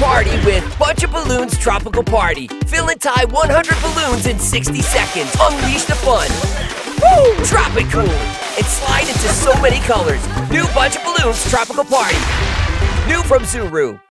party with Bunch O Balloons Tropical Party. Fill and tie 100 balloons in 60 seconds. Unleash the fun. Woo! Drop it cool and slide into so many colors. New Bunch O Balloons Tropical Party. New from Zuru.